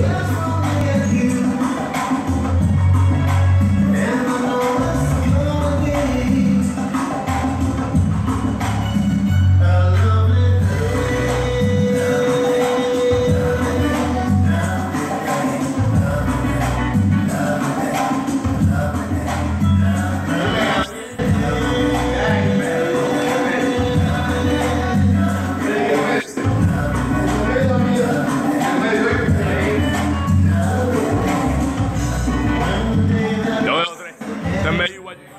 Yes. Remember